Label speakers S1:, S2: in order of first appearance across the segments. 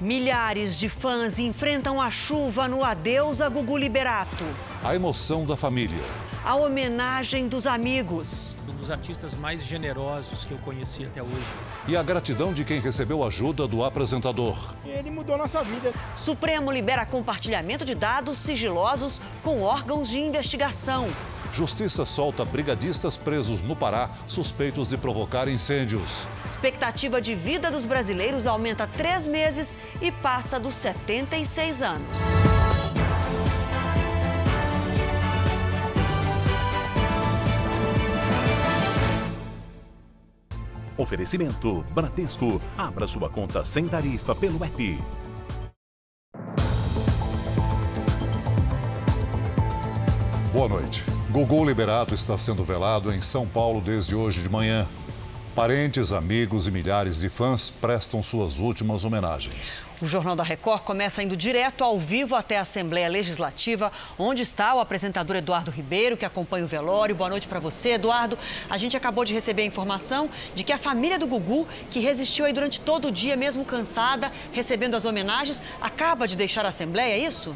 S1: Milhares de fãs enfrentam a chuva no adeus a Gugu Liberato.
S2: A emoção da família.
S1: A homenagem dos amigos.
S3: Um dos artistas mais generosos que eu conheci até hoje.
S2: E a gratidão de quem recebeu ajuda do apresentador.
S4: Ele mudou nossa vida.
S1: Supremo libera compartilhamento de dados sigilosos com órgãos de investigação.
S2: Justiça solta brigadistas presos no Pará, suspeitos de provocar incêndios.
S1: Expectativa de vida dos brasileiros aumenta três meses e passa dos 76 anos.
S5: Oferecimento Bradesco. Abra sua conta sem tarifa pelo app.
S2: Boa noite. Gugu Liberato está sendo velado em São Paulo desde hoje de manhã. Parentes, amigos e milhares de fãs prestam suas últimas homenagens.
S1: O Jornal da Record começa indo direto ao vivo até a Assembleia Legislativa, onde está o apresentador Eduardo Ribeiro, que acompanha o velório. Boa noite para você, Eduardo. A gente acabou de receber a informação de que a família do Gugu, que resistiu aí durante todo o dia, mesmo cansada, recebendo as homenagens, acaba de deixar a Assembleia, é isso?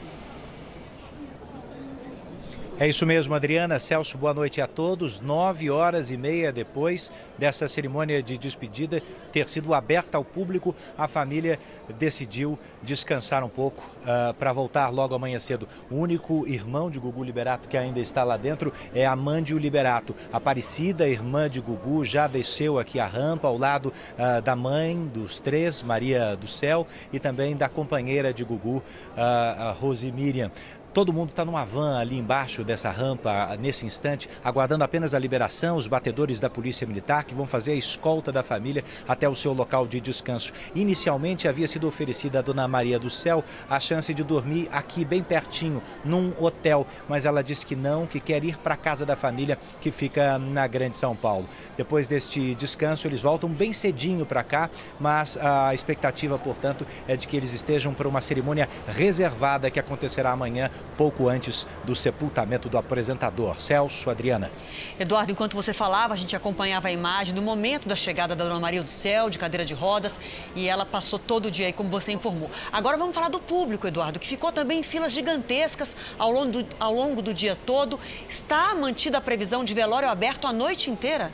S6: É isso mesmo, Adriana. Celso, boa noite a todos. Nove horas e meia depois dessa cerimônia de despedida ter sido aberta ao público, a família decidiu descansar um pouco uh, para voltar logo amanhã cedo. O único irmão de Gugu Liberato que ainda está lá dentro é Amândio Liberato. Aparecida, irmã de Gugu, já desceu aqui a rampa ao lado uh, da mãe dos três, Maria do Céu, e também da companheira de Gugu, uh, a Rose Miriam. Todo mundo está numa van ali embaixo dessa rampa nesse instante, aguardando apenas a liberação, os batedores da Polícia Militar que vão fazer a escolta da família até o seu local de descanso. Inicialmente havia sido oferecida a Dona Maria do Céu a chance de dormir aqui bem pertinho, num hotel, mas ela disse que não, que quer ir para a casa da família que fica na Grande São Paulo. Depois deste descanso, eles voltam bem cedinho para cá, mas a expectativa, portanto, é de que eles estejam para uma cerimônia reservada que acontecerá amanhã pouco antes do sepultamento do apresentador. Celso, Adriana.
S1: Eduardo, enquanto você falava, a gente acompanhava a imagem do momento da chegada da Dona Maria do Céu, de cadeira de rodas, e ela passou todo o dia aí, como você informou. Agora vamos falar do público, Eduardo, que ficou também em filas gigantescas ao longo do, ao longo do dia todo. Está mantida a previsão de velório aberto a noite inteira?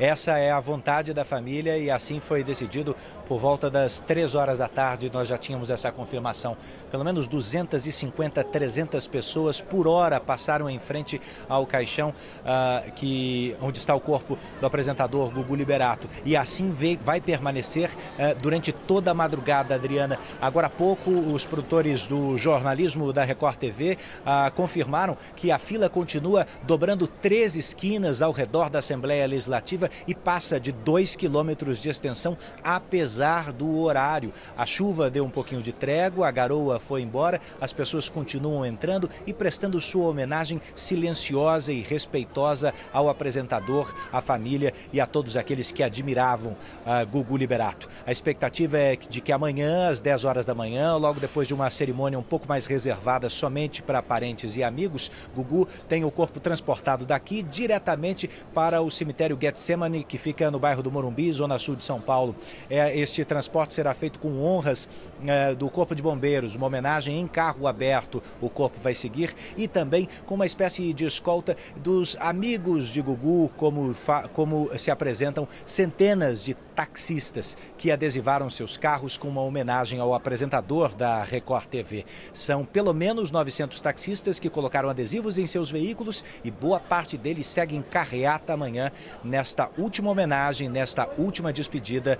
S6: Essa é a vontade da família e assim foi decidido por volta das três horas da tarde, nós já tínhamos essa confirmação. Pelo menos 250, 300 pessoas por hora passaram em frente ao caixão uh, que, onde está o corpo do apresentador Gugu Liberato. E assim vai permanecer uh, durante toda a madrugada, Adriana. Agora há pouco, os produtores do jornalismo da Record TV ah, confirmaram que a fila continua dobrando três esquinas ao redor da Assembleia Legislativa e passa de dois quilômetros de extensão, apesar apesar do horário. A chuva deu um pouquinho de trégua, a garoa foi embora, as pessoas continuam entrando e prestando sua homenagem silenciosa e respeitosa ao apresentador, à família e a todos aqueles que admiravam uh, Gugu Liberato. A expectativa é de que amanhã, às 10 horas da manhã, logo depois de uma cerimônia um pouco mais reservada somente para parentes e amigos, Gugu tenha o corpo transportado daqui diretamente para o cemitério Getsemane, que fica no bairro do Morumbi, zona sul de São Paulo. É, este transporte será feito com honras eh, do Corpo de Bombeiros, uma homenagem em carro aberto. O corpo vai seguir e também com uma espécie de escolta dos amigos de Gugu, como, como se apresentam centenas de taxistas que adesivaram seus carros com uma homenagem ao apresentador da Record TV. São pelo menos 900 taxistas que colocaram adesivos em seus veículos e boa parte deles seguem carreata amanhã nesta última homenagem, nesta última despedida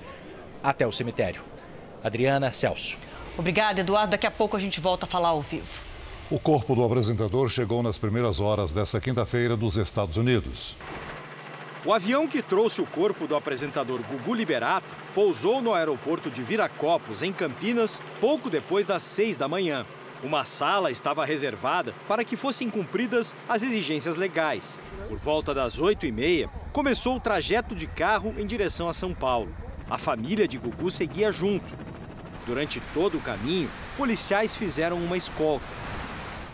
S6: até o cemitério. Adriana Celso.
S1: Obrigada, Eduardo. Daqui a pouco a gente volta a falar ao vivo.
S2: O corpo do apresentador chegou nas primeiras horas dessa quinta-feira dos Estados Unidos.
S7: O avião que trouxe o corpo do apresentador Gugu Liberato pousou no aeroporto de Viracopos, em Campinas, pouco depois das seis da manhã. Uma sala estava reservada para que fossem cumpridas as exigências legais. Por volta das oito e meia, começou o trajeto de carro em direção a São Paulo. A família de Gugu seguia junto. Durante todo o caminho, policiais fizeram uma escolta.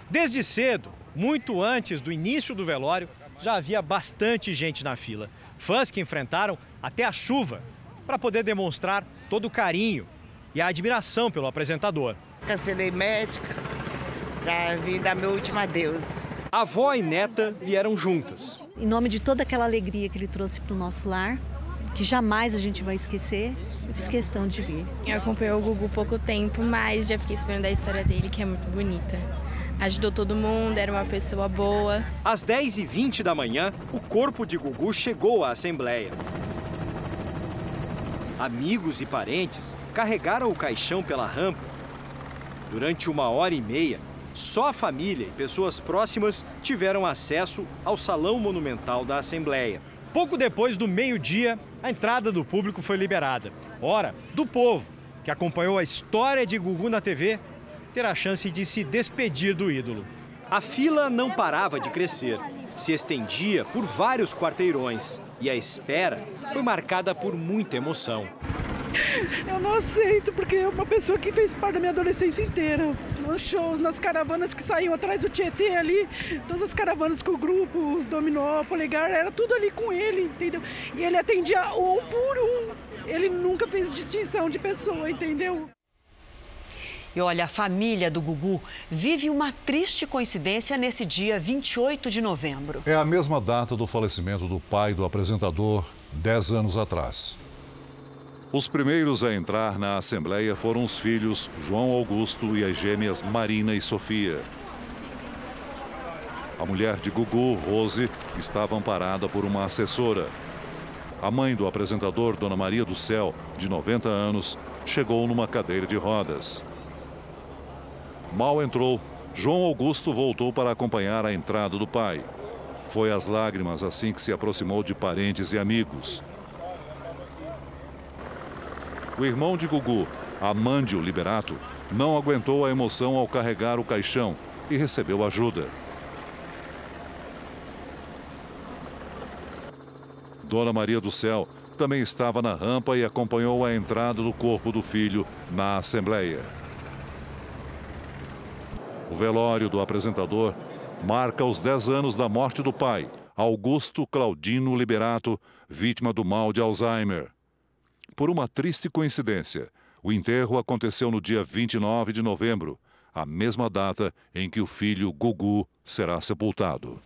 S7: Desde cedo, muito antes do início do velório, já havia bastante gente na fila. Fãs que enfrentaram até a chuva para poder demonstrar todo o carinho e a admiração pelo apresentador.
S4: Cancelei médica para vir dar meu último adeus.
S7: A avó e neta vieram juntas.
S8: Em nome de toda aquela alegria que ele trouxe para o nosso lar, que jamais a gente vai esquecer, eu fiz questão de vir.
S9: Eu acompanhei o Gugu pouco tempo, mas já fiquei sabendo da história dele, que é muito bonita. Ajudou todo mundo, era uma pessoa boa.
S7: Às 10h20 da manhã, o corpo de Gugu chegou à Assembleia. Amigos e parentes carregaram o caixão pela rampa. Durante uma hora e meia, só a família e pessoas próximas tiveram acesso ao Salão Monumental da Assembleia. Pouco depois do meio-dia, a entrada do público foi liberada. Hora do povo, que acompanhou a história de Gugu na TV, ter a chance de se despedir do ídolo. A fila não parava de crescer, se estendia por vários quarteirões e a espera foi marcada por muita emoção.
S10: Eu não aceito, porque é uma pessoa que fez parte da minha adolescência inteira. Nos shows, nas caravanas que saíam atrás do Tietê ali, todas as caravanas com o grupo, os dominó, polegar, era tudo ali com ele, entendeu? E ele atendia um por um. Ele nunca fez distinção de pessoa, entendeu?
S1: E olha, a família do Gugu vive uma triste coincidência nesse dia 28 de novembro.
S2: É a mesma data do falecimento do pai do apresentador, dez anos atrás. Os primeiros a entrar na Assembleia foram os filhos João Augusto e as gêmeas Marina e Sofia. A mulher de Gugu, Rose, estava amparada por uma assessora. A mãe do apresentador, Dona Maria do Céu, de 90 anos, chegou numa cadeira de rodas. Mal entrou, João Augusto voltou para acompanhar a entrada do pai. Foi às lágrimas assim que se aproximou de parentes e amigos. O irmão de Gugu, Amândio Liberato, não aguentou a emoção ao carregar o caixão e recebeu ajuda. Dona Maria do Céu também estava na rampa e acompanhou a entrada do corpo do filho na Assembleia. O velório do apresentador marca os 10 anos da morte do pai, Augusto Claudino Liberato, vítima do mal de Alzheimer. Por uma triste coincidência, o enterro aconteceu no dia 29 de novembro, a mesma data em que o filho Gugu será sepultado.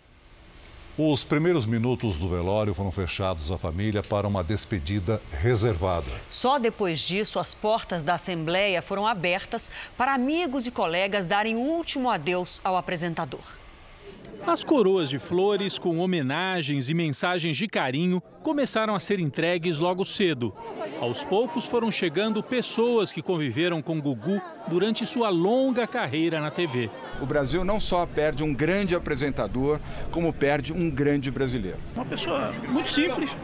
S2: Os primeiros minutos do velório foram fechados à família para uma despedida reservada.
S1: Só depois disso, as portas da Assembleia foram abertas para amigos e colegas darem o último adeus ao apresentador.
S3: As coroas de flores com homenagens e mensagens de carinho começaram a ser entregues logo cedo. Aos poucos foram chegando pessoas que conviveram com Gugu durante sua longa carreira na TV.
S11: O Brasil não só perde um grande apresentador, como perde um grande brasileiro.
S10: Uma pessoa muito simples,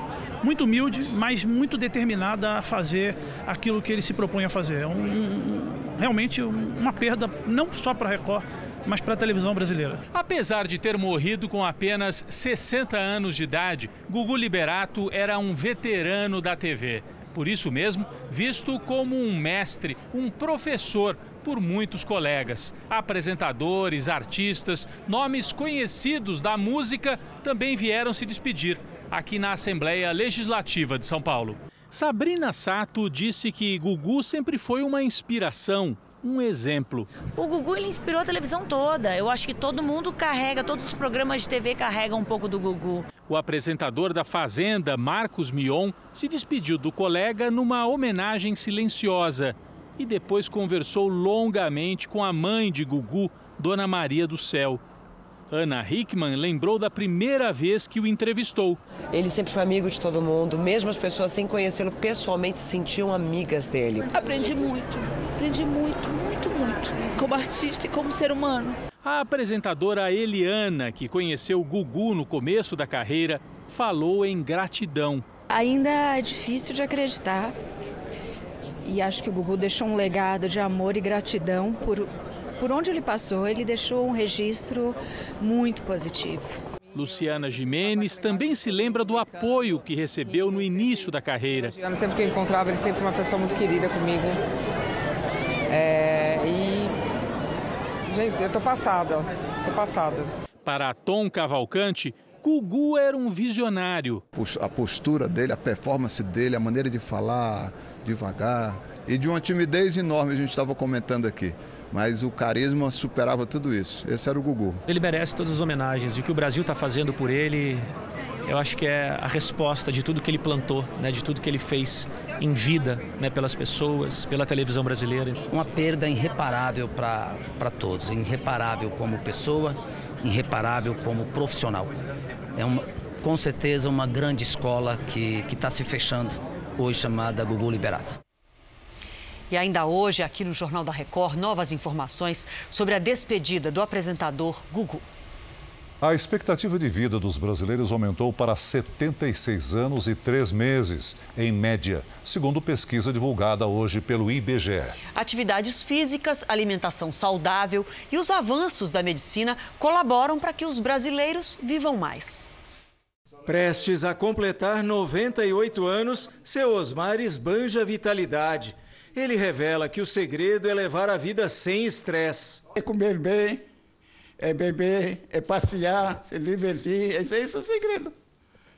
S10: muito humilde, mas muito determinada a fazer aquilo que ele se propõe a fazer. É um, realmente uma perda, não só para a Record, mas para a televisão brasileira.
S3: Apesar de ter morrido com apenas 60 anos de idade, Gugu Liberato era um veterano da TV. Por isso mesmo, visto como um mestre, um professor por muitos colegas. Apresentadores, artistas, nomes conhecidos da música também vieram se despedir aqui na Assembleia Legislativa de São Paulo. Sabrina Sato disse que Gugu sempre foi uma inspiração, um exemplo.
S12: O Gugu ele inspirou a televisão toda. Eu acho que todo mundo carrega, todos os programas de TV carregam um pouco do Gugu.
S3: O apresentador da Fazenda, Marcos Mion, se despediu do colega numa homenagem silenciosa e depois conversou longamente com a mãe de Gugu, Dona Maria do Céu. Ana Hickman lembrou da primeira vez que o entrevistou.
S13: Ele sempre foi amigo de todo mundo, mesmo as pessoas sem conhecê-lo pessoalmente se sentiam amigas dele.
S14: Aprendi muito, aprendi muito, muito, muito, como artista e como ser humano.
S3: A apresentadora Eliana, que conheceu Gugu no começo da carreira, falou em gratidão.
S15: Ainda é difícil de acreditar. E acho que o Gugu deixou um legado de amor e gratidão por por onde ele passou, ele deixou um registro muito positivo.
S3: Luciana Jimenez também se lembra do apoio que recebeu no início da carreira.
S16: Eu sempre que eu encontrava, ele sempre uma pessoa muito querida comigo. É, e. Gente, eu tô passada, tô passada.
S3: Para Tom Cavalcante, Gugu era um visionário.
S11: A postura dele, a performance dele, a maneira de falar devagar e de uma timidez enorme, a gente estava comentando aqui. Mas o carisma superava tudo isso. Esse era o Gugu.
S17: Ele merece todas as homenagens e o que o Brasil está fazendo por ele eu acho que é a resposta de tudo que ele plantou, né, de tudo que ele fez em vida né, pelas pessoas, pela televisão brasileira.
S18: Uma perda irreparável para todos, irreparável como pessoa, irreparável como profissional. É uma, com certeza uma grande escola que está se fechando hoje, chamada Gugu Liberato.
S1: E ainda hoje, aqui no Jornal da Record, novas informações sobre a despedida do apresentador Gugu.
S2: A expectativa de vida dos brasileiros aumentou para 76 anos e 3 meses, em média, segundo pesquisa divulgada hoje pelo IBGE.
S1: Atividades físicas, alimentação saudável e os avanços da medicina colaboram para que os brasileiros vivam mais.
S19: Prestes a completar 98 anos, seu Osmar esbanja vitalidade. Ele revela que o segredo é levar a vida sem estresse.
S20: É comer bem é beber, é passear, se divertir. Esse é o segredo.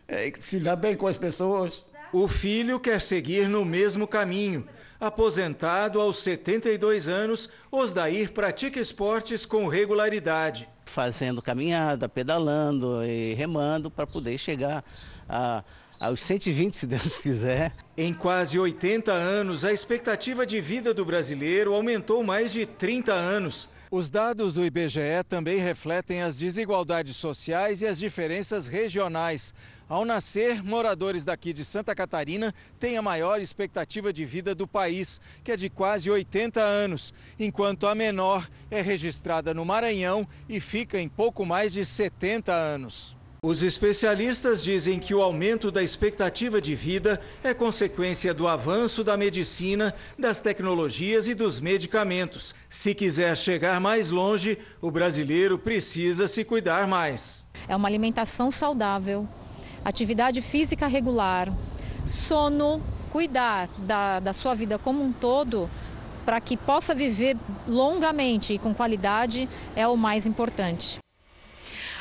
S20: É se dar bem com as pessoas.
S19: O filho quer seguir no mesmo caminho. Aposentado aos 72 anos, Osdair pratica esportes com regularidade.
S21: Fazendo caminhada, pedalando e remando para poder chegar a, aos 120, se Deus quiser.
S19: Em quase 80 anos, a expectativa de vida do brasileiro aumentou mais de 30 anos. Os dados do IBGE também refletem as desigualdades sociais e as diferenças regionais. Ao nascer, moradores daqui de Santa Catarina têm a maior expectativa de vida do país, que é de quase 80 anos, enquanto a menor é registrada no Maranhão e fica em pouco mais de 70 anos. Os especialistas dizem que o aumento da expectativa de vida é consequência do avanço da medicina, das tecnologias e dos medicamentos. Se quiser chegar mais longe, o brasileiro precisa se cuidar mais.
S22: É uma alimentação saudável, atividade física regular, sono, cuidar da, da sua vida como um todo para que possa viver longamente e com qualidade é o mais importante.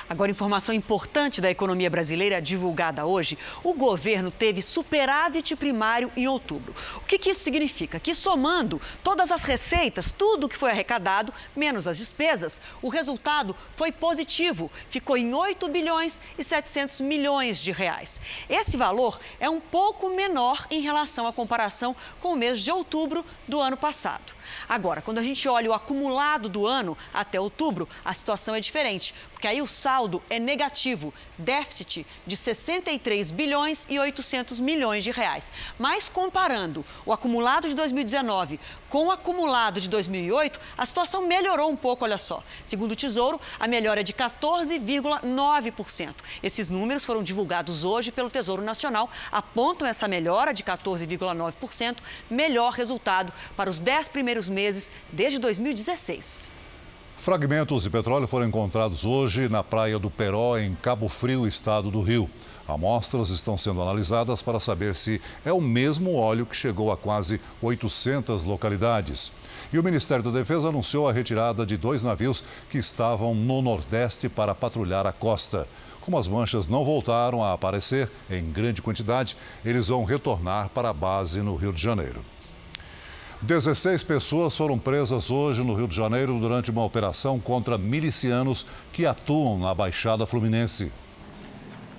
S1: Agora, informação importante da economia brasileira divulgada hoje: o governo teve superávit primário em outubro. O que, que isso significa? Que somando todas as receitas, tudo que foi arrecadado, menos as despesas, o resultado foi positivo, ficou em 8 bilhões e 700 milhões de reais. Esse valor é um pouco menor em relação à comparação com o mês de outubro do ano passado. Agora, quando a gente olha o acumulado do ano até outubro, a situação é diferente, porque aí o saldo é negativo, déficit de 63 bilhões e 800 milhões de reais. Mas comparando o acumulado de 2019 com o acumulado de 2008, a situação melhorou um pouco, olha só. Segundo o Tesouro, a melhora é de 14,9%. Esses números foram divulgados hoje pelo Tesouro Nacional, apontam essa melhora de 14,9%, melhor resultado para os 10 primeiros meses desde 2016.
S2: Fragmentos de petróleo foram encontrados hoje na praia do Peró, em Cabo Frio, estado do Rio. Amostras estão sendo analisadas para saber se é o mesmo óleo que chegou a quase 800 localidades. E o Ministério da Defesa anunciou a retirada de dois navios que estavam no Nordeste para patrulhar a costa. Como as manchas não voltaram a aparecer em grande quantidade, eles vão retornar para a base no Rio de Janeiro. 16 pessoas foram presas hoje no Rio de Janeiro durante uma operação contra milicianos que atuam na Baixada Fluminense.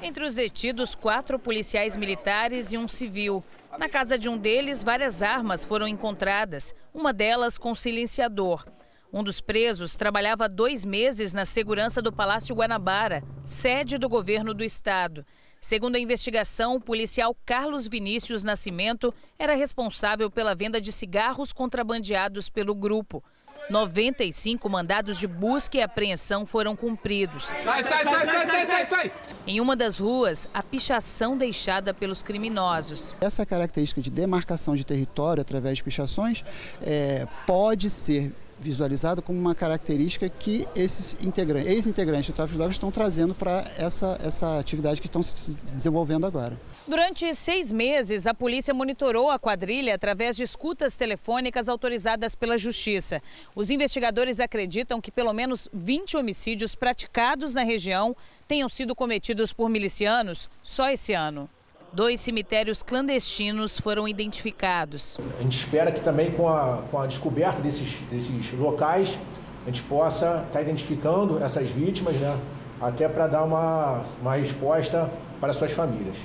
S23: Entre os detidos, quatro policiais militares e um civil. Na casa de um deles, várias armas foram encontradas, uma delas com silenciador. Um dos presos trabalhava dois meses na segurança do Palácio Guanabara, sede do governo do estado. Segundo a investigação, o policial Carlos Vinícius Nascimento era responsável pela venda de cigarros contrabandeados pelo grupo. 95 mandados de busca e apreensão foram cumpridos. Sai, sai, sai, sai, sai, sai, sai! Em uma das ruas, a pichação deixada pelos criminosos.
S24: Essa característica de demarcação de território através de pichações é, pode ser
S25: visualizado como uma característica que esses integrantes, ex-integrantes do tráfico de drogas estão trazendo para essa, essa atividade que estão se desenvolvendo agora.
S23: Durante seis meses, a polícia monitorou a quadrilha através de escutas telefônicas autorizadas pela Justiça. Os investigadores acreditam que pelo menos 20 homicídios praticados na região tenham sido cometidos por milicianos só esse ano. Dois cemitérios clandestinos foram identificados.
S26: A gente espera que também com a, com a descoberta desses, desses locais, a gente possa estar identificando essas vítimas, né? até para dar uma, uma resposta para suas famílias.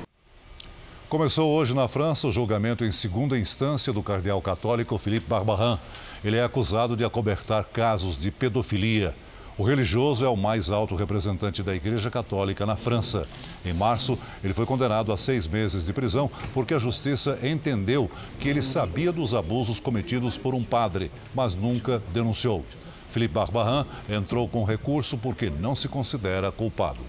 S2: Começou hoje na França o julgamento em segunda instância do cardeal católico Philippe Barbarin. Ele é acusado de acobertar casos de pedofilia. O religioso é o mais alto representante da Igreja Católica na França. Em março, ele foi condenado a seis meses de prisão porque a justiça entendeu que ele sabia dos abusos cometidos por um padre, mas nunca denunciou. Philippe Barbarin entrou com recurso porque não se considera culpado.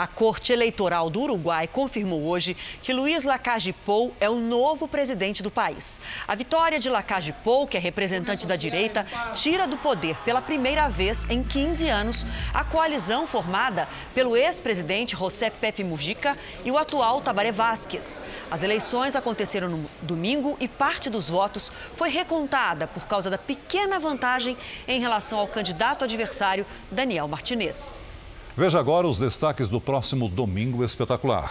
S1: A Corte Eleitoral do Uruguai confirmou hoje que Luiz Lacage Pou é o novo presidente do país. A vitória de Lacage Pou, que é representante da direita, tira do poder pela primeira vez em 15 anos a coalizão formada pelo ex-presidente José Pepe Mujica e o atual Tabaré Vázquez. As eleições aconteceram no domingo e parte dos votos foi recontada por causa da pequena vantagem em relação ao candidato adversário Daniel Martinez.
S2: Veja agora os destaques do próximo Domingo Espetacular.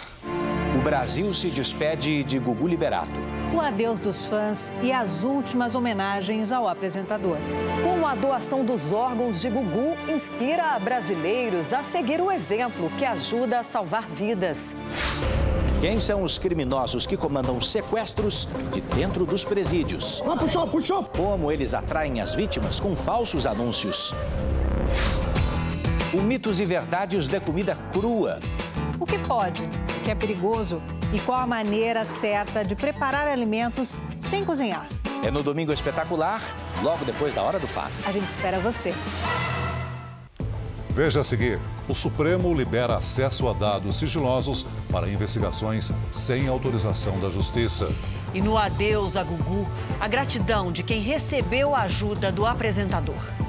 S27: O Brasil se despede de Gugu Liberato.
S28: O adeus dos fãs e as últimas homenagens ao apresentador.
S29: Como a doação dos órgãos de Gugu inspira brasileiros a seguir o exemplo que ajuda a salvar vidas.
S27: Quem são os criminosos que comandam sequestros de dentro dos presídios?
S30: Ah, puxou, puxou.
S27: Como eles atraem as vítimas com falsos anúncios? O mitos e verdades da comida crua.
S29: O que pode, o que é perigoso e qual a maneira certa de preparar alimentos sem cozinhar.
S27: É no Domingo Espetacular, logo depois da hora do fato.
S29: A gente espera você.
S2: Veja a seguir: o Supremo libera acesso a dados sigilosos para investigações sem autorização da Justiça.
S1: E no adeus a Gugu, a gratidão de quem recebeu a ajuda do apresentador.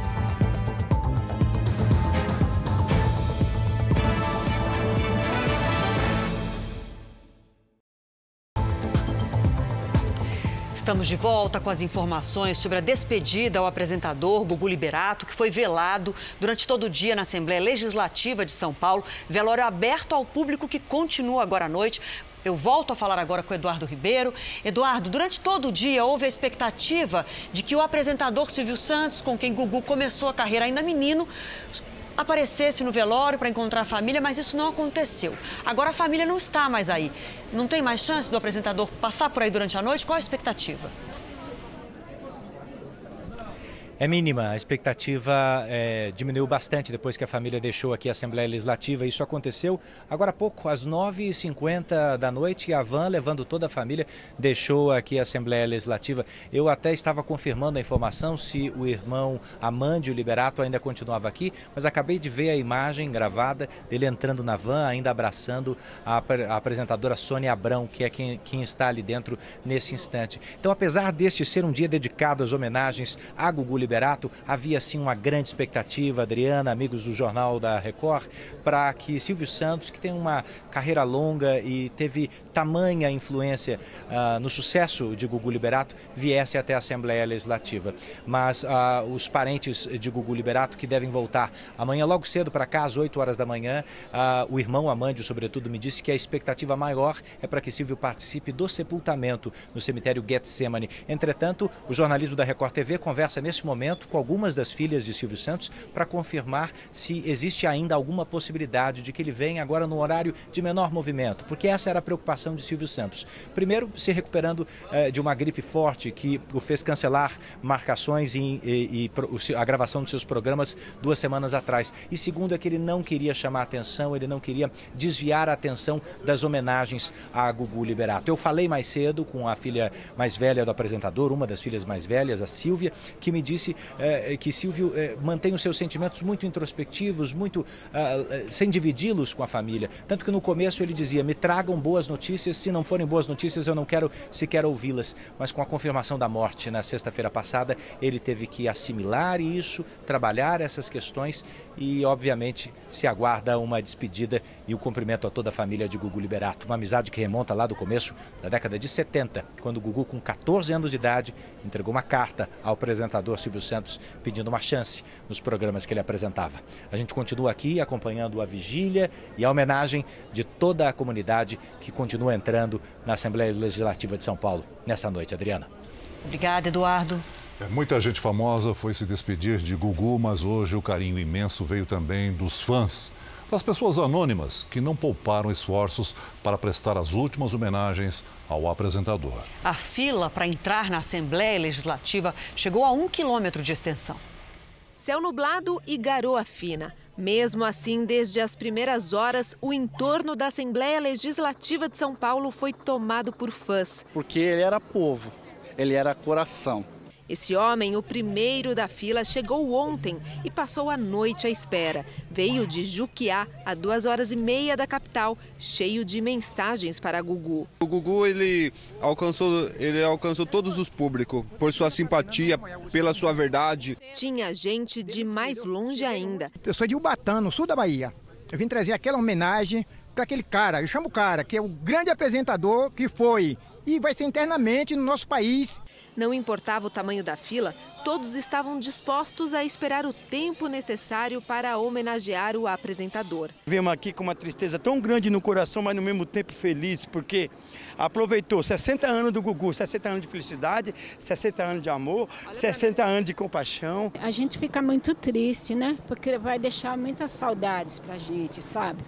S1: Estamos de volta com as informações sobre a despedida ao apresentador Gugu Liberato, que foi velado durante todo o dia na Assembleia Legislativa de São Paulo. Velório aberto ao público que continua agora à noite. Eu volto a falar agora com o Eduardo Ribeiro. Eduardo, durante todo o dia houve a expectativa de que o apresentador Silvio Santos, com quem Gugu começou a carreira ainda menino, aparecesse no velório para encontrar a família, mas isso não aconteceu. Agora a família não está mais aí. Não tem mais chance do apresentador passar por aí durante a noite? Qual a expectativa?
S6: É mínima. A expectativa é, diminuiu bastante depois que a família deixou aqui a Assembleia Legislativa. Isso aconteceu agora há pouco, às 9h50 da noite, a van, levando toda a família, deixou aqui a Assembleia Legislativa. Eu até estava confirmando a informação se o irmão Amandio Liberato ainda continuava aqui, mas acabei de ver a imagem gravada dele entrando na van, ainda abraçando a, a apresentadora Sônia Abrão, que é quem, quem está ali dentro nesse instante. Então, apesar deste ser um dia dedicado às homenagens a Gugu Liberato, Liberato, havia sim uma grande expectativa, Adriana, amigos do Jornal da Record, para que Silvio Santos, que tem uma carreira longa e teve tamanha influência uh, no sucesso de Gugu Liberato, viesse até a Assembleia Legislativa. Mas uh, os parentes de Gugu Liberato, que devem voltar amanhã logo cedo para cá, às 8 horas da manhã, uh, o irmão Amândio, sobretudo, me disse que a expectativa maior é para que Silvio participe do sepultamento no cemitério Getsemane. Entretanto, o jornalismo da Record TV conversa nesse momento com algumas das filhas de Silvio Santos para confirmar se existe ainda alguma possibilidade de que ele venha agora no horário de menor movimento, porque essa era a preocupação de Silvio Santos. Primeiro, se recuperando eh, de uma gripe forte que o fez cancelar marcações e, e, e, a gravação dos seus programas duas semanas atrás. E segundo, é que ele não queria chamar atenção, ele não queria desviar a atenção das homenagens a Gugu Liberato. Eu falei mais cedo com a filha mais velha do apresentador, uma das filhas mais velhas, a Silvia, que me disse parece é, que Silvio é, mantém os seus sentimentos muito introspectivos, muito uh, sem dividi-los com a família. Tanto que no começo ele dizia: me tragam boas notícias, se não forem boas notícias eu não quero sequer ouvi-las. Mas com a confirmação da morte na sexta-feira passada, ele teve que assimilar isso, trabalhar essas questões e, obviamente, se aguarda uma despedida e o cumprimento a toda a família de Gugu Liberato. Uma amizade que remonta lá do começo da década de 70, quando Gugu, com 14 anos de idade, entregou uma carta ao apresentador Silvio Santos pedindo uma chance nos programas que ele apresentava. A gente continua aqui acompanhando a vigília e a homenagem de toda a comunidade que continua entrando na Assembleia Legislativa de São Paulo nessa noite. Adriana.
S1: Obrigada, Eduardo.
S2: É, muita gente famosa foi se despedir de Gugu, mas hoje o carinho imenso veio também dos fãs, das pessoas anônimas que não pouparam esforços para prestar as últimas homenagens ao apresentador.
S1: A fila para entrar na Assembleia Legislativa chegou a um quilômetro de extensão.
S31: Céu nublado e garoa fina. Mesmo assim, desde as primeiras horas, o entorno da Assembleia Legislativa de São Paulo foi tomado por fãs.
S32: Porque ele era povo, ele era coração.
S31: Esse homem, o primeiro da fila, chegou ontem e passou a noite à espera. Veio de Juquiá, a duas horas e meia da capital, cheio de mensagens para Gugu.
S33: O Gugu ele alcançou, ele alcançou todos os públicos por sua simpatia, pela sua verdade.
S31: Tinha gente de mais longe ainda.
S7: Eu sou de Ubatã, no sul da Bahia. Eu vim trazer aquela homenagem para aquele cara, eu chamo o cara, que é o grande apresentador que foi e vai ser internamente no nosso país.
S31: Não importava o tamanho da fila, todos estavam dispostos a esperar o tempo necessário para homenagear o apresentador.
S7: Vemos aqui com uma tristeza tão grande no coração, mas no mesmo tempo feliz, porque aproveitou 60 anos do Gugu, 60 anos de felicidade, 60 anos de amor, 60 anos de compaixão.
S34: A gente fica muito triste, né? Porque vai deixar muitas saudades pra gente, sabe?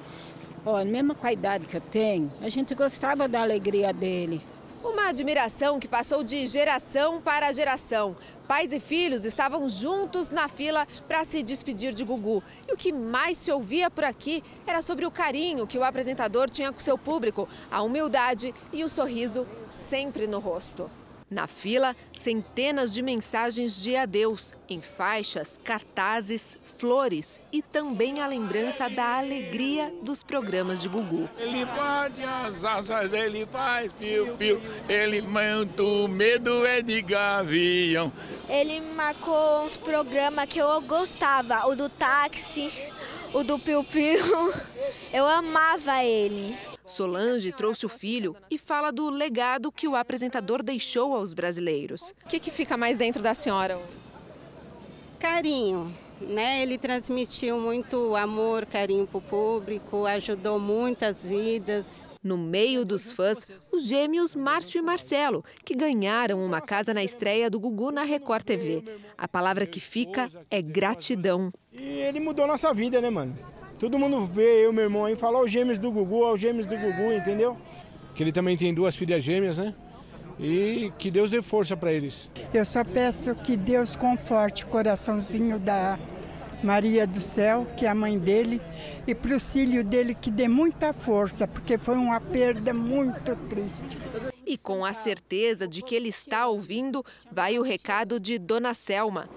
S34: Ó, mesmo com a idade que eu tenho, a gente gostava da alegria dele.
S31: Uma admiração que passou de geração para geração. Pais e filhos estavam juntos na fila para se despedir de Gugu. E o que mais se ouvia por aqui era sobre o carinho que o apresentador tinha com seu público, a humildade e o sorriso sempre no rosto. Na fila, centenas de mensagens de adeus, em faixas, cartazes, flores e também a lembrança da alegria dos programas de Gugu.
S35: Ele bate as asas, ele faz piu-piu, ele manda o medo é de gavião.
S36: Ele marcou uns programas que eu gostava, o do táxi, o do piu-piu. Eu amava ele.
S31: Solange trouxe o filho e fala do legado que o apresentador deixou aos brasileiros. O que, que fica mais dentro da senhora?
S37: Carinho. Né? Ele transmitiu muito amor, carinho para o público, ajudou muitas vidas.
S31: No meio dos fãs, os gêmeos Márcio e Marcelo, que ganharam uma casa na estreia do Gugu na Record TV. A palavra que fica é gratidão.
S7: E ele mudou nossa vida, né, mano? Todo mundo vê eu, meu irmão aí, fala os gêmeos do Gugu, os gêmeos do Gugu, entendeu? Que ele também tem duas filhas gêmeas, né? E que Deus dê força para eles.
S38: Eu só peço que Deus conforte o coraçãozinho da Maria do Céu, que é a mãe dele, e para o filho dele que dê muita força, porque foi uma perda muito triste.
S31: E com a certeza de que ele está ouvindo, vai o recado de Dona Selma.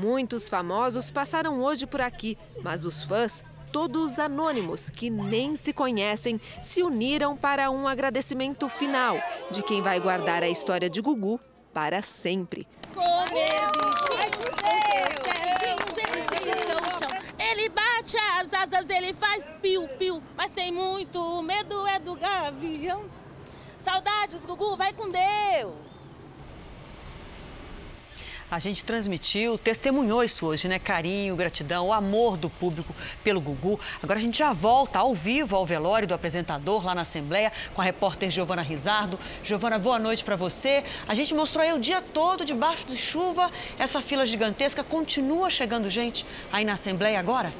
S31: Muitos famosos passaram hoje por aqui, mas os fãs, todos anônimos que nem se conhecem, se uniram para um agradecimento final de quem vai guardar a história de Gugu para sempre.
S39: Ele bate as asas, ele faz piu-piu, mas tem muito medo é do gavião. Saudades, Gugu, vai com Deus.
S1: A gente transmitiu, testemunhou isso hoje, né? Carinho, gratidão, o amor do público pelo Gugu. Agora a gente já volta ao vivo ao velório do apresentador lá na Assembleia com a repórter Giovana Rizardo. Giovana, boa noite para você. A gente mostrou aí o dia todo debaixo de chuva. Essa fila gigantesca continua chegando gente aí na Assembleia agora?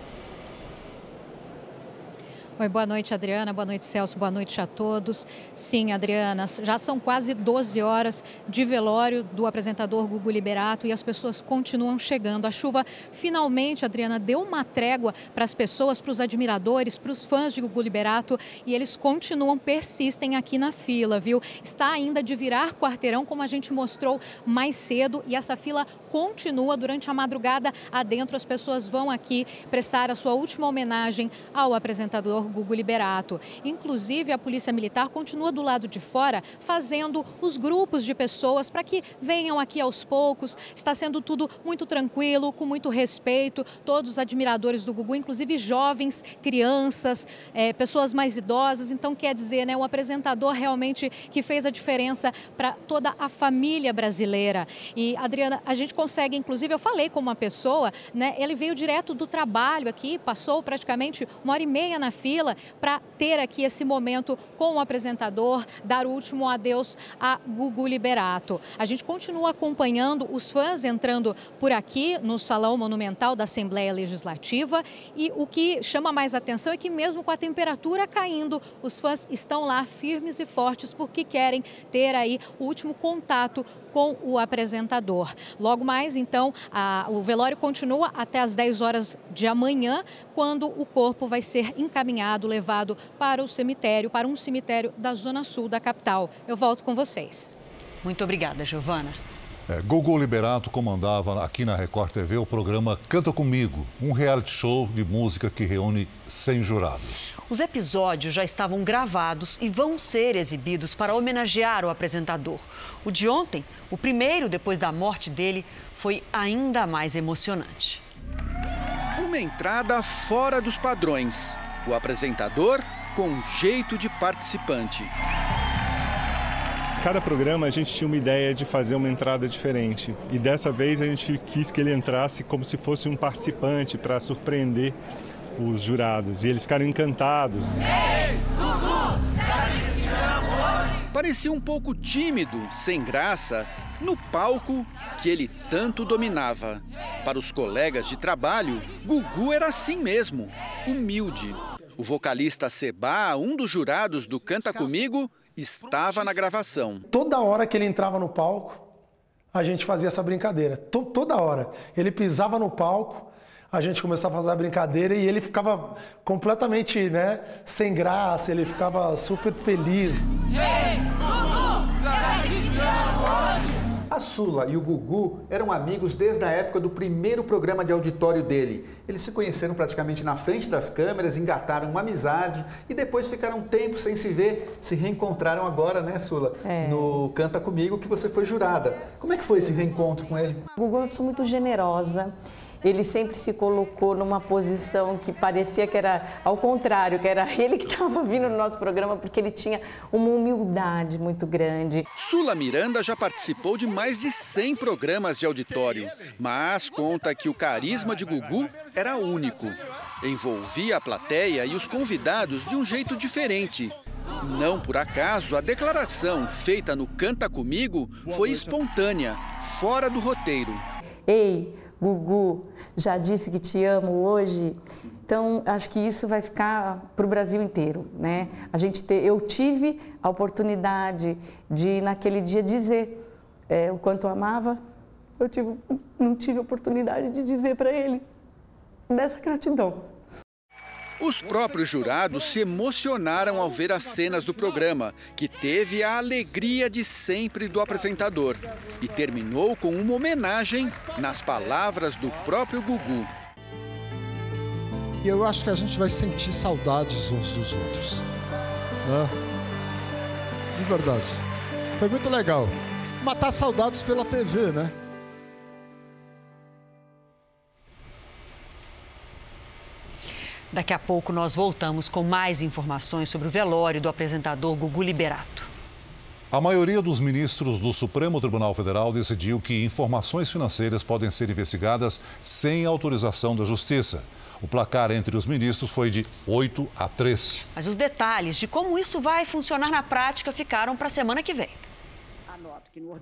S22: Oi, boa noite, Adriana. Boa noite, Celso. Boa noite a todos. Sim, Adriana, já são quase 12 horas de velório do apresentador Gugu Liberato e as pessoas continuam chegando. A chuva finalmente, Adriana, deu uma trégua para as pessoas, para os admiradores, para os fãs de Gugu Liberato e eles continuam, persistem aqui na fila, viu? Está ainda de virar quarteirão, como a gente mostrou mais cedo, e essa fila continua durante a madrugada adentro. As pessoas vão aqui prestar a sua última homenagem ao apresentador Gugu Liberato. Inclusive, a Polícia Militar continua do lado de fora fazendo os grupos de pessoas para que venham aqui aos poucos. Está sendo tudo muito tranquilo, com muito respeito. Todos os admiradores do Gugu, inclusive jovens, crianças, é, pessoas mais idosas. Então, quer dizer, né, um apresentador realmente que fez a diferença para toda a família brasileira. E, Adriana, a gente consegue, inclusive, eu falei com uma pessoa, né, ele veio direto do trabalho aqui, passou praticamente uma hora e meia na fila para ter aqui esse momento com o apresentador, dar o último adeus a Gugu Liberato. A gente continua acompanhando os fãs entrando por aqui no Salão Monumental da Assembleia Legislativa e o que chama mais atenção é que mesmo com a temperatura caindo, os fãs estão lá firmes e fortes porque querem ter aí o último contato com o apresentador. Logo mais, então, a, o velório continua até as 10 horas de amanhã, quando o corpo vai ser encaminhado, levado para o cemitério, para um cemitério da zona sul da capital. Eu volto com vocês.
S1: Muito obrigada, Giovana.
S2: É, Gogol Liberato comandava aqui na Record TV o programa Canta Comigo, um reality show de música que reúne 100 jurados.
S1: Os episódios já estavam gravados e vão ser exibidos para homenagear o apresentador. O de ontem, o primeiro depois da morte dele, foi ainda mais emocionante.
S40: Uma entrada fora dos padrões. O apresentador com jeito de participante.
S41: Cada programa a gente tinha uma ideia de fazer uma entrada diferente. E dessa vez a gente quis que ele entrasse como se fosse um participante para surpreender os jurados. E eles ficaram encantados. Ei, Gugu,
S40: Parecia um pouco tímido, sem graça, no palco que ele tanto dominava. Para os colegas de trabalho, Gugu era assim mesmo, humilde. O vocalista Seba, um dos jurados do Canta Comigo, estava na gravação.
S38: Toda hora que ele entrava no palco, a gente fazia essa brincadeira. T toda hora. Ele pisava no palco, a gente começava a fazer a brincadeira e ele ficava completamente né, sem graça, ele ficava super feliz. Ei,
S33: a Sula e o Gugu eram amigos desde a época do primeiro programa de auditório dele. Eles se conheceram praticamente na frente das câmeras, engataram uma amizade e depois ficaram um tempo sem se ver, se reencontraram agora, né, Sula? É. No Canta Comigo, que você foi jurada. Como é que foi esse reencontro com ele?
S42: O Gugu é uma pessoa muito generosa ele sempre se colocou numa posição que parecia que era ao contrário, que era ele que estava vindo no nosso programa, porque ele tinha uma humildade muito grande.
S40: Sula Miranda já participou de mais de 100 programas de auditório, mas conta que o carisma de Gugu era único. Envolvia a plateia e os convidados de um jeito diferente. Não por acaso, a declaração feita no Canta Comigo foi espontânea, fora do roteiro.
S42: Ei, Gugu, já disse que te amo hoje. Então, acho que isso vai ficar para o Brasil inteiro, né? A gente ter, eu tive a oportunidade de naquele dia dizer é, o quanto eu amava. Eu tive, não tive a oportunidade de dizer para ele dessa gratidão.
S40: Os próprios jurados se emocionaram ao ver as cenas do programa, que teve a alegria de sempre do apresentador e terminou com uma homenagem nas palavras do próprio Gugu.
S43: E eu acho que a gente vai sentir saudades uns dos outros. Né? De verdade. Foi muito legal. Matar saudades pela TV, né?
S1: Daqui a pouco nós voltamos com mais informações sobre o velório do apresentador Gugu Liberato.
S2: A maioria dos ministros do Supremo Tribunal Federal decidiu que informações financeiras podem ser investigadas sem autorização da Justiça. O placar entre os ministros foi de 8 a 3.
S1: Mas os detalhes de como isso vai funcionar na prática ficaram para a semana que vem.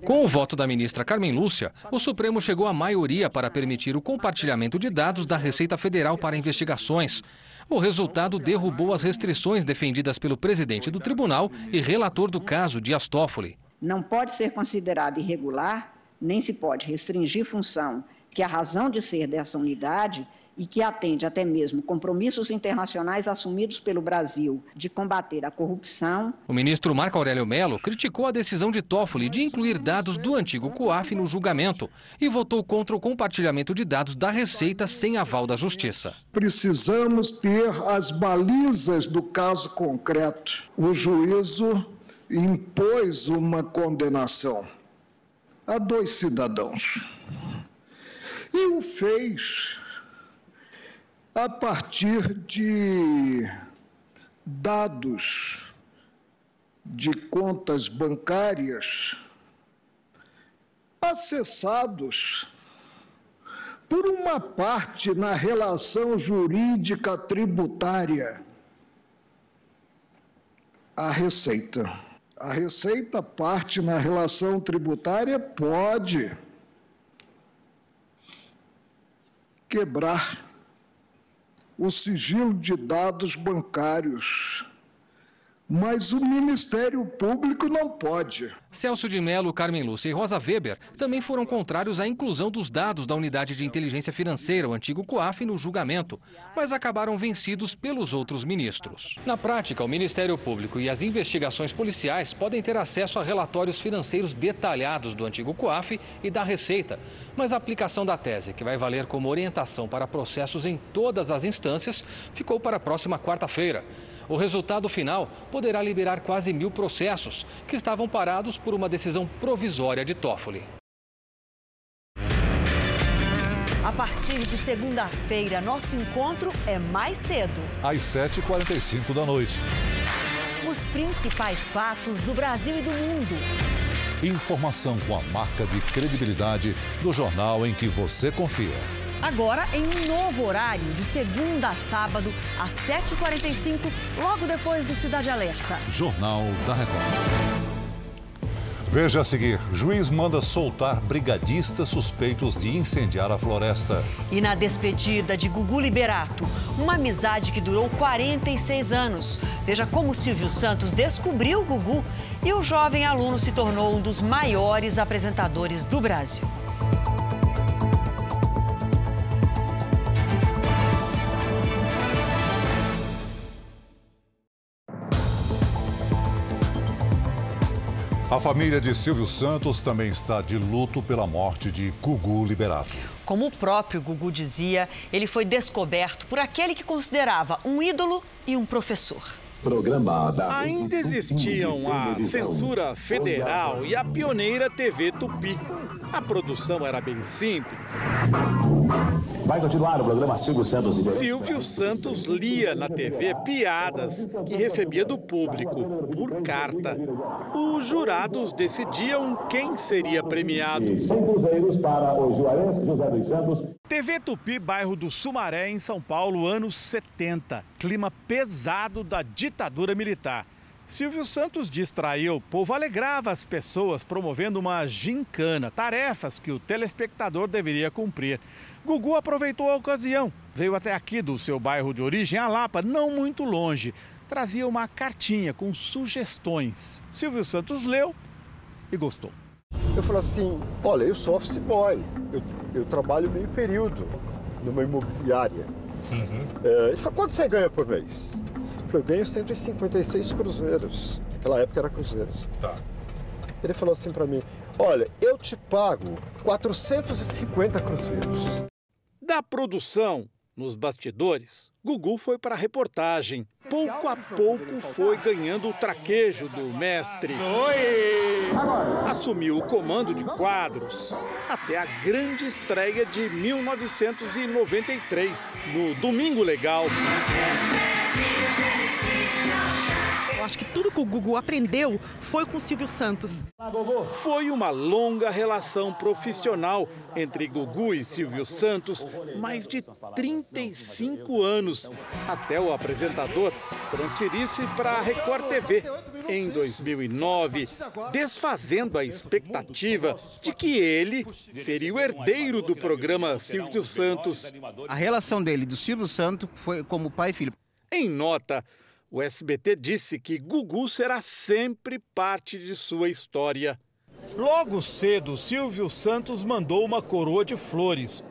S44: Com o voto da ministra Carmen Lúcia, o Supremo chegou à maioria para permitir o compartilhamento de dados da Receita Federal para investigações. O resultado derrubou as restrições defendidas pelo presidente do tribunal e relator do caso, Dias Toffoli.
S45: Não pode ser considerado irregular, nem se pode restringir função que a razão de ser dessa unidade e que atende até mesmo compromissos internacionais assumidos pelo Brasil de combater a corrupção.
S44: O ministro Marco Aurélio Mello criticou a decisão de Toffoli de incluir dados do antigo COAF no julgamento e votou contra o compartilhamento de dados da Receita sem aval da Justiça.
S46: Precisamos ter as balizas do caso concreto. O juízo impôs uma condenação a dois cidadãos e o fez a partir de dados de contas bancárias acessados por uma parte na relação jurídica tributária a Receita. A Receita parte na relação tributária pode quebrar o sigilo de dados bancários. Mas o Ministério Público não pode.
S44: Celso de Mello, Carmen Lúcia e Rosa Weber também foram contrários à inclusão dos dados da Unidade de Inteligência Financeira, o antigo COAF, no julgamento, mas acabaram vencidos pelos outros ministros. Na prática, o Ministério Público e as investigações policiais podem ter acesso a relatórios financeiros detalhados do antigo COAF e da Receita, mas a aplicação da tese, que vai valer como orientação para processos em todas as instâncias, ficou para a próxima quarta-feira. O resultado final poderá liberar quase mil processos que estavam parados por uma decisão provisória de Toffoli.
S1: A partir de segunda-feira, nosso encontro é mais cedo.
S2: Às 7h45 da noite.
S1: Os principais fatos do Brasil e do mundo.
S2: Informação com a marca de credibilidade do jornal em que você confia.
S1: Agora em um novo horário, de segunda a sábado, às 7h45, logo depois do Cidade Alerta.
S2: Jornal da Record. Veja a seguir: juiz manda soltar brigadistas suspeitos de incendiar a floresta.
S1: E na despedida de Gugu Liberato, uma amizade que durou 46 anos. Veja como Silvio Santos descobriu Gugu e o jovem aluno se tornou um dos maiores apresentadores do Brasil.
S2: A família de Silvio Santos também está de luto pela morte de Gugu Liberato.
S1: Como o próprio Gugu dizia, ele foi descoberto por aquele que considerava um ídolo e um professor.
S35: Programada. Ainda existiam a censura federal e a pioneira TV Tupi. A produção era bem simples.
S47: Vai continuar o programa Silvio Santos.
S35: Silvio Santos lia na TV piadas que recebia do público por carta. Os jurados decidiam quem seria premiado. TV Tupi, bairro do Sumaré, em São Paulo, anos 70. Clima pesado da ditadura militar. Silvio Santos distraiu o povo, alegrava as pessoas promovendo uma gincana, tarefas que o telespectador deveria cumprir. Gugu aproveitou a ocasião, veio até aqui do seu bairro de origem, a Lapa, não muito longe. Trazia uma cartinha com sugestões. Silvio Santos leu e gostou.
S37: Eu falei assim: olha, eu sou office boy, eu, eu trabalho meio período numa imobiliária. É, ele falou: quanto você ganha por mês? Eu falei: eu ganho 156 cruzeiros. Naquela época era cruzeiros.
S47: Tá.
S37: Ele falou assim para mim: olha, eu te pago 450 cruzeiros.
S35: Da produção, nos bastidores, Gugu foi para a reportagem. Pouco a pouco foi ganhando o traquejo do mestre. Assumiu o comando de quadros até a grande estreia de 1993, no Domingo Legal.
S48: Acho que tudo que o Gugu aprendeu foi com o Silvio Santos.
S35: Foi uma longa relação profissional entre Gugu e Silvio Santos, mais de 35 anos, até o apresentador transferir-se para a Record TV em 2009, desfazendo a expectativa de que ele seria o herdeiro do programa Silvio Santos.
S49: A relação dele do Silvio Santos foi como pai e filho.
S35: Em nota, o SBT disse que Gugu será sempre parte de sua história. Logo cedo, Silvio Santos mandou uma coroa de flores.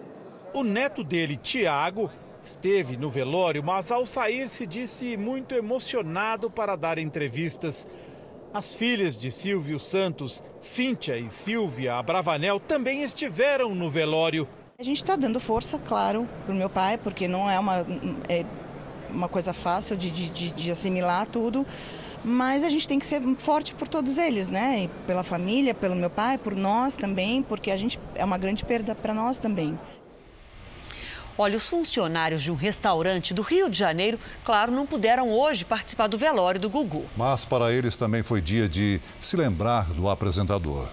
S35: O neto dele, Tiago, Esteve no velório, mas ao sair se disse muito emocionado para dar entrevistas. As filhas de Silvio Santos, Cíntia e Silvia Abravanel, também estiveram no velório.
S50: A gente está dando força, claro, para o meu pai, porque não é uma, é uma coisa fácil de, de, de assimilar tudo. Mas a gente tem que ser forte por todos eles, né? E pela família, pelo meu pai, por nós também, porque a gente é uma grande perda para nós também.
S1: Olha, os funcionários de um restaurante do Rio de Janeiro, claro, não puderam hoje participar do velório do Gugu.
S2: Mas para eles também foi dia de se lembrar do apresentador.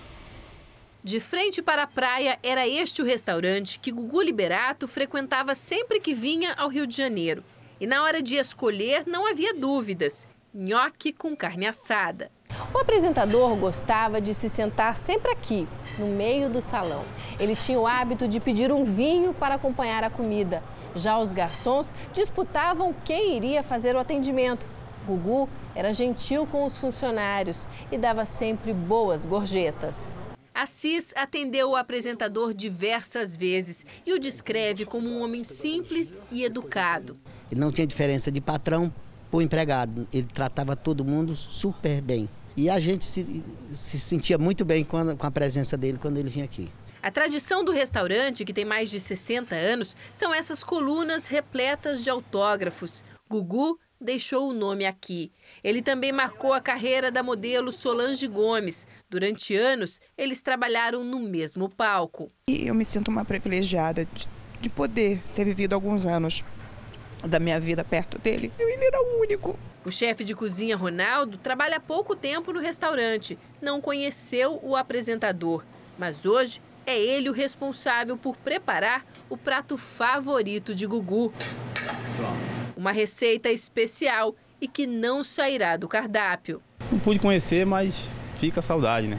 S39: De frente para a praia, era este o restaurante que Gugu Liberato frequentava sempre que vinha ao Rio de Janeiro. E na hora de escolher, não havia dúvidas: nhoque com carne assada. O apresentador gostava de se sentar sempre aqui, no meio do salão. Ele tinha o hábito de pedir um vinho para acompanhar a comida. Já os garçons disputavam quem iria fazer o atendimento. Gugu era gentil com os funcionários e dava sempre boas gorjetas. Assis atendeu o apresentador diversas vezes e o descreve como um homem simples e educado.
S37: Ele não tinha diferença de patrão para o empregado, ele tratava todo mundo super bem. E a gente se, se sentia muito bem com a, com a presença dele quando ele vinha aqui.
S39: A tradição do restaurante, que tem mais de 60 anos, são essas colunas repletas de autógrafos. Gugu deixou o nome aqui. Ele também marcou a carreira da modelo Solange Gomes. Durante anos, eles trabalharam no mesmo palco.
S50: E eu me sinto uma privilegiada de, de poder ter vivido alguns anos da minha vida perto dele. Ele era o único.
S39: O chefe de cozinha Ronaldo trabalha há pouco tempo no restaurante. Não conheceu o apresentador, mas hoje é ele o responsável por preparar o prato favorito de Gugu. Uma receita especial e que não sairá do cardápio.
S51: Não pude conhecer, mas fica a saudade, né?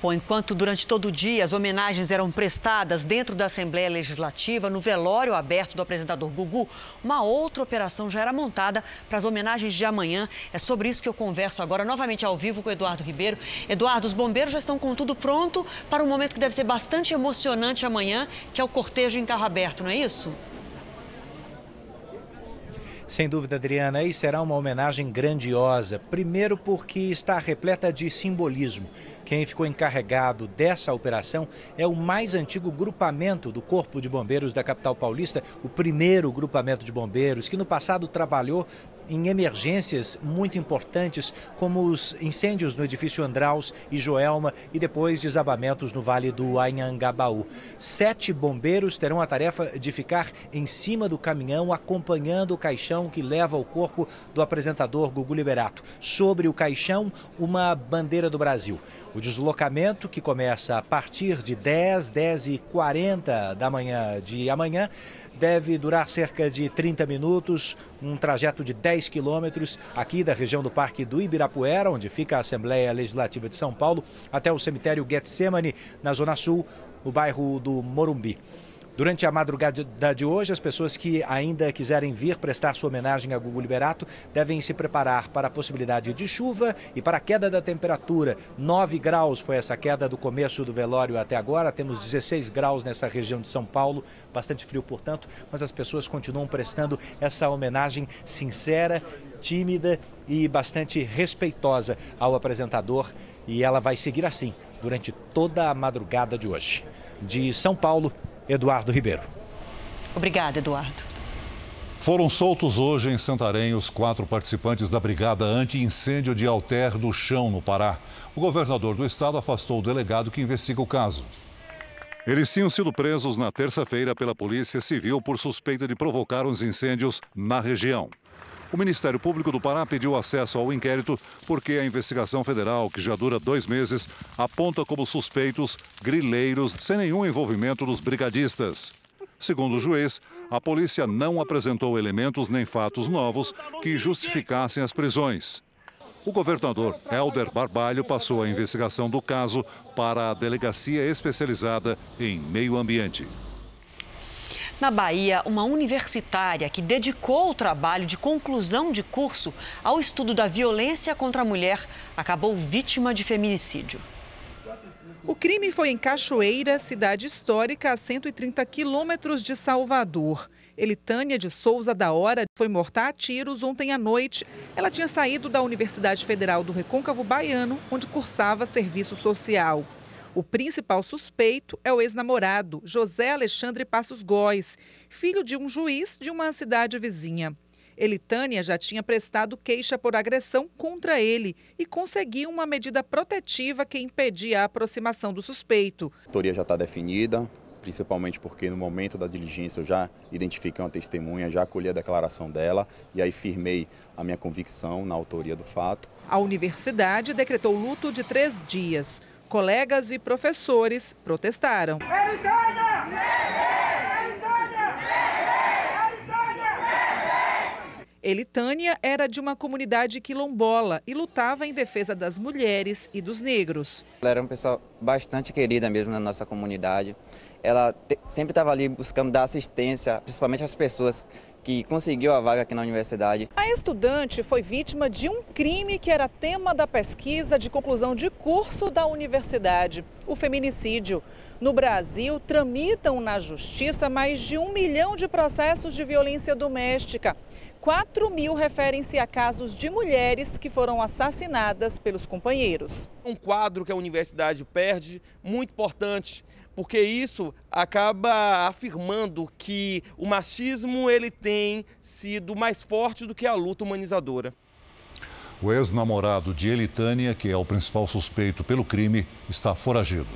S1: Bom, enquanto durante todo o dia as homenagens eram prestadas dentro da Assembleia Legislativa, no velório aberto do apresentador Gugu, uma outra operação já era montada para as homenagens de amanhã. É sobre isso que eu converso agora, novamente ao vivo com o Eduardo Ribeiro. Eduardo, os bombeiros já estão com tudo pronto para um momento que deve ser bastante emocionante amanhã, que é o cortejo em carro aberto, não é isso?
S6: Sem dúvida, Adriana, e será uma homenagem grandiosa. Primeiro, porque está repleta de simbolismo. Quem ficou encarregado dessa operação é o mais antigo grupamento do Corpo de Bombeiros da capital paulista, o primeiro grupamento de bombeiros, que no passado trabalhou em emergências muito importantes, como os incêndios no edifício Andraus e Joelma e depois desabamentos no Vale do Anhangabaú. Sete bombeiros terão a tarefa de ficar em cima do caminhão acompanhando o caixão que leva o corpo do apresentador Gugu Liberato. Sobre o caixão, uma bandeira do Brasil. O deslocamento, que começa a partir de 10, 10 e 40 da manhã de amanhã, deve durar cerca de 30 minutos, um trajeto de 10 quilômetros aqui da região do Parque do Ibirapuera, onde fica a Assembleia Legislativa de São Paulo, até o cemitério Getsemane, na Zona Sul, no bairro do Morumbi. Durante a madrugada de hoje, as pessoas que ainda quiserem vir prestar sua homenagem a Gugu Liberato devem se preparar para a possibilidade de chuva e para a queda da temperatura. 9 graus foi essa queda do começo do velório até agora. Temos 16 graus nessa região de São Paulo, bastante frio, portanto, mas as pessoas continuam prestando essa homenagem sincera, tímida e bastante respeitosa ao apresentador. E ela vai seguir assim durante toda a madrugada de hoje. De São Paulo, Eduardo Ribeiro.
S1: Obrigada, Eduardo.
S2: Foram soltos hoje em Santarém os quatro participantes da Brigada Anti-Incêndio de Alter do Chão, no Pará. O governador do estado afastou o delegado que investiga o caso. Eles tinham sido presos na terça-feira pela Polícia Civil por suspeita de provocar os incêndios na região. O Ministério Público do Pará pediu acesso ao inquérito porque a investigação federal, que já dura dois meses, aponta como suspeitos grileiros sem nenhum envolvimento dos brigadistas. Segundo o juiz, a polícia não apresentou elementos nem fatos novos que justificassem as prisões. O governador Helder Barbalho passou a investigação do caso para a Delegacia Especializada em Meio Ambiente.
S1: Na Bahia, uma universitária que dedicou o trabalho de conclusão de curso ao estudo da violência contra a mulher acabou vítima de feminicídio.
S52: O crime foi em Cachoeira, cidade histórica a 130 quilômetros de Salvador. Elitânia de Souza da Hora foi morta a tiros ontem à noite. Ela tinha saído da Universidade Federal do Recôncavo Baiano, onde cursava serviço social. O principal suspeito é o ex-namorado, José Alexandre Passos Góes, filho de um juiz de uma cidade vizinha. Elitânia já tinha prestado queixa por agressão contra ele e conseguiu uma medida protetiva que impedia a aproximação do suspeito.
S53: A autoria já está definida, principalmente porque no momento da diligência eu já identifiquei uma testemunha, já acolhi a declaração dela e aí firmei a minha convicção na autoria do fato.
S52: A universidade decretou luto de três dias. Colegas e professores protestaram. Elitânia era de uma comunidade quilombola e lutava em defesa das mulheres e dos negros.
S54: Ela era uma pessoa bastante querida mesmo na nossa comunidade. Ela sempre estava ali buscando dar assistência, principalmente às pessoas que conseguiu a vaga aqui na universidade.
S52: A estudante foi vítima de um crime que era tema da pesquisa de conclusão de curso da universidade, o feminicídio. No Brasil, tramitam na justiça mais de um milhão de processos de violência doméstica. 4 mil referem-se a casos de mulheres que foram assassinadas pelos companheiros.
S55: Um quadro que a universidade perde, muito importante, porque isso acaba afirmando que o machismo ele tem sido mais forte do que a luta humanizadora.
S2: O ex-namorado de Elitânia, que é o principal suspeito pelo crime, está foragido.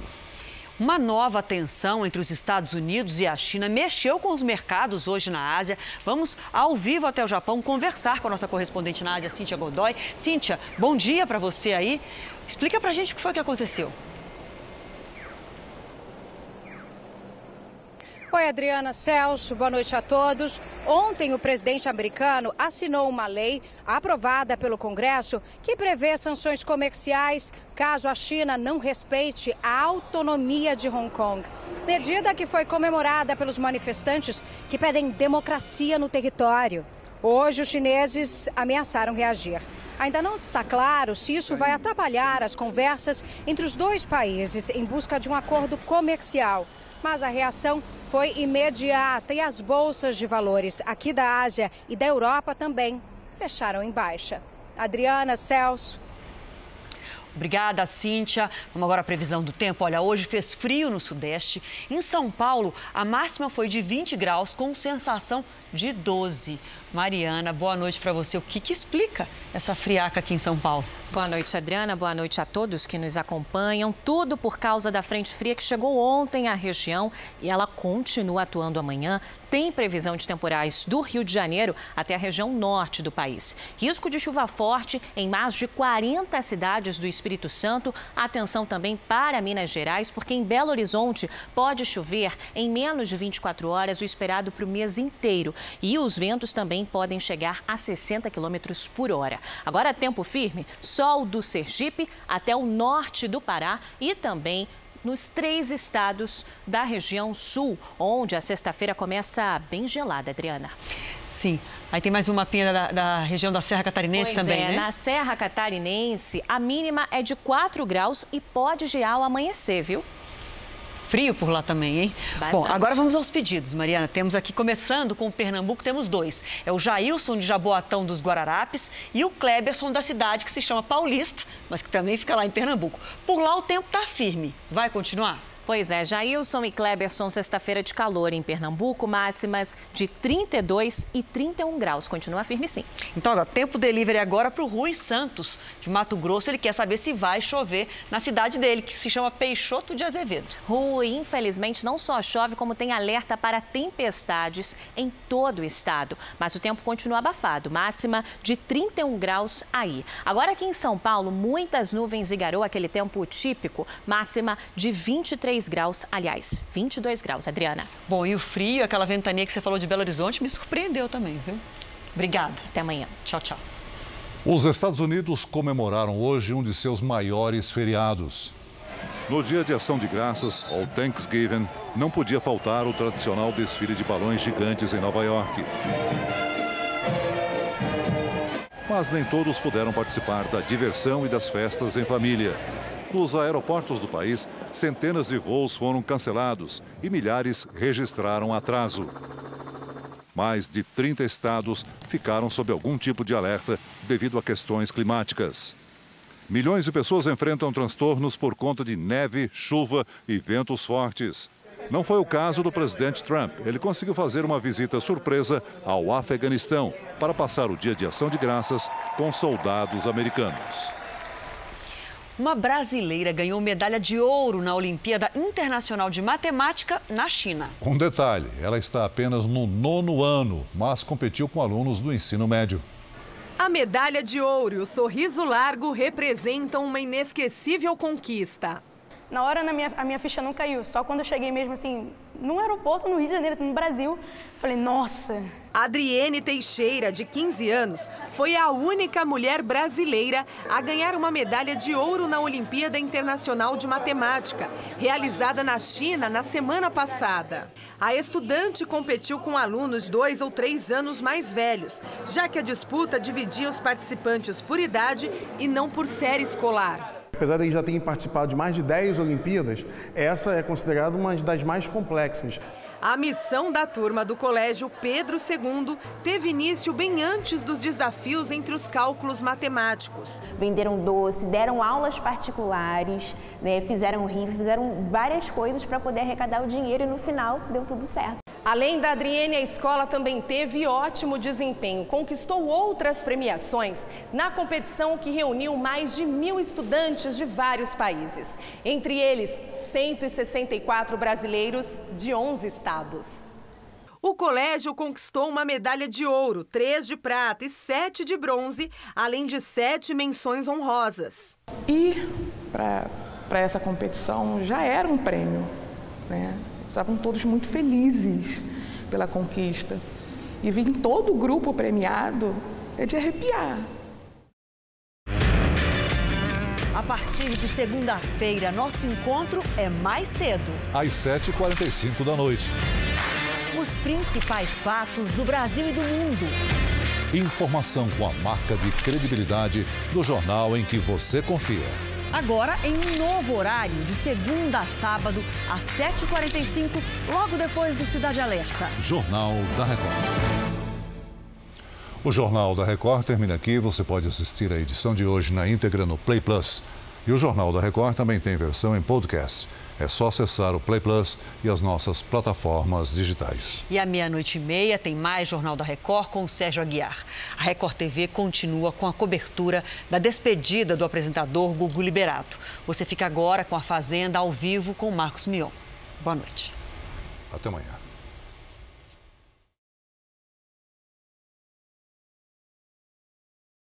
S1: Uma nova tensão entre os Estados Unidos e a China mexeu com os mercados hoje na Ásia. Vamos ao vivo até o Japão conversar com a nossa correspondente na Ásia, Cíntia Godoy. Cíntia, bom dia para você aí. Explica para a gente o que foi que aconteceu.
S56: Oi, Adriana Celso, boa noite a todos. Ontem, o presidente americano assinou uma lei aprovada pelo Congresso que prevê sanções comerciais caso a China não respeite a autonomia de Hong Kong. Medida que foi comemorada pelos manifestantes que pedem democracia no território. Hoje, os chineses ameaçaram reagir. Ainda não está claro se isso vai atrapalhar as conversas entre os dois países em busca de um acordo comercial. Mas a reação foi imediata e as bolsas de valores aqui da Ásia e da Europa também fecharam em baixa. Adriana, Celso.
S1: Obrigada, Cíntia. Vamos agora à previsão do tempo. Olha, hoje fez frio no Sudeste. Em São Paulo, a máxima foi de 20 graus, com sensação de 12. Mariana, boa noite para você. O que, que explica essa friaca aqui em São Paulo?
S57: Boa noite, Adriana. Boa noite a todos que nos acompanham. Tudo por causa da frente fria que chegou ontem à região e ela continua atuando amanhã. Tem previsão de temporais do Rio de Janeiro até a região norte do país. Risco de chuva forte em mais de 40 cidades do Espírito Santo. Atenção também para Minas Gerais, porque em Belo Horizonte pode chover em menos de 24 horas, o esperado para o mês inteiro. E os ventos também podem chegar a 60 km por hora. Agora, tempo firme, sol do Sergipe até o norte do Pará e também nos três estados da região sul, onde a sexta-feira começa bem gelada, Adriana.
S1: Sim. Aí tem mais uma mapinha da, da região da Serra Catarinense
S57: pois
S1: também,
S57: é,
S1: né?
S57: Na Serra Catarinense, a mínima é de 4 graus e pode gear ao amanhecer, viu?
S1: Frio por lá também, hein?
S57: Bastante.
S1: Bom, agora vamos aos pedidos, Mariana. Temos aqui, começando com o Pernambuco, temos dois. É o Jailson de Jaboatão dos Guararapes e o Kleberson da cidade, que se chama Paulista, mas que também fica lá em Pernambuco. Por lá o tempo está firme. Vai continuar?
S57: Pois é, Jailson e Kleberson, sexta-feira de calor em Pernambuco, máximas de 32 e 31 graus. Continua firme sim.
S1: Então, agora, tempo delivery agora para o Rui Santos, de Mato Grosso. Ele quer saber se vai chover na cidade dele, que se chama Peixoto de Azevedo.
S57: Rui, infelizmente, não só chove, como tem alerta para tempestades em todo o estado. Mas o tempo continua abafado, máxima de 31 graus aí. Agora aqui em São Paulo, muitas nuvens e garoa, aquele tempo típico, máxima de 23 graus, aliás, 22 graus, Adriana.
S1: Bom, e o frio, aquela ventania que você falou de Belo Horizonte, me surpreendeu também, viu? Obrigada.
S57: Até amanhã.
S1: Tchau, tchau.
S2: Os Estados Unidos comemoraram hoje um de seus maiores feriados. No dia de ação de graças, ou Thanksgiving, não podia faltar o tradicional desfile de balões gigantes em Nova York. Mas nem todos puderam participar da diversão e das festas em família. Nos aeroportos do país, centenas de voos foram cancelados e milhares registraram atraso. Mais de 30 estados ficaram sob algum tipo de alerta devido a questões climáticas. Milhões de pessoas enfrentam transtornos por conta de neve, chuva e ventos fortes. Não foi o caso do presidente Trump. Ele conseguiu fazer uma visita surpresa ao Afeganistão para passar o dia de ação de graças com soldados americanos.
S1: Uma brasileira ganhou medalha de ouro na Olimpíada Internacional de Matemática na China.
S2: Um detalhe: ela está apenas no nono ano, mas competiu com alunos do ensino médio.
S31: A medalha de ouro e o sorriso largo representam uma inesquecível conquista.
S58: Na hora na minha, a minha ficha não caiu, só quando eu cheguei mesmo assim, no aeroporto no Rio de Janeiro, no Brasil, falei, nossa.
S31: Adriene Teixeira, de 15 anos, foi a única mulher brasileira a ganhar uma medalha de ouro na Olimpíada Internacional de Matemática, realizada na China na semana passada. A estudante competiu com alunos dois ou três anos mais velhos, já que a disputa dividia os participantes por idade e não por série escolar.
S26: Apesar de já terem participado de mais de 10 Olimpíadas, essa é considerada uma das mais complexas.
S31: A missão da turma do Colégio Pedro II teve início bem antes dos desafios entre os cálculos matemáticos.
S59: Venderam doce, deram aulas particulares, né, fizeram rifa, fizeram várias coisas para poder arrecadar o dinheiro e no final deu tudo certo.
S31: Além da Adriene, a escola também teve ótimo desempenho. Conquistou outras premiações na competição que reuniu mais de mil estudantes de vários países. Entre eles, 164 brasileiros de 11 estados. O colégio conquistou uma medalha de ouro, três de prata e sete de bronze, além de sete menções honrosas.
S60: Ir para essa competição já era um prêmio, né? Estavam todos muito felizes pela conquista. E vir todo o grupo premiado é de arrepiar.
S1: A partir de segunda-feira, nosso encontro é mais cedo.
S2: Às 7h45 da noite.
S1: Os principais fatos do Brasil e do mundo.
S2: Informação com a marca de credibilidade do jornal em que você confia.
S1: Agora em um novo horário, de segunda a sábado, às 7h45, logo depois do Cidade Alerta.
S2: Jornal da Record. O Jornal da Record termina aqui. Você pode assistir a edição de hoje na íntegra no Play Plus. E o Jornal da Record também tem versão em podcast. É só acessar o Play Plus e as nossas plataformas digitais.
S1: E à meia-noite e meia tem mais Jornal da Record com o Sérgio Aguiar. A Record TV continua com a cobertura da despedida do apresentador Gugu Liberato. Você fica agora com a Fazenda ao vivo com Marcos Mion. Boa noite.
S2: Até amanhã.